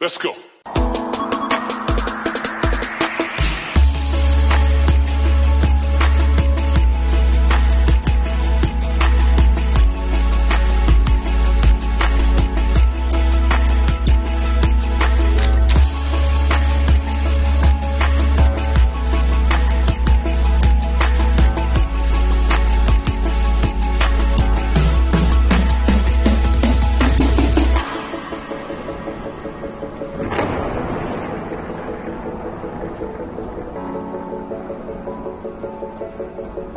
Let's go. Thank you.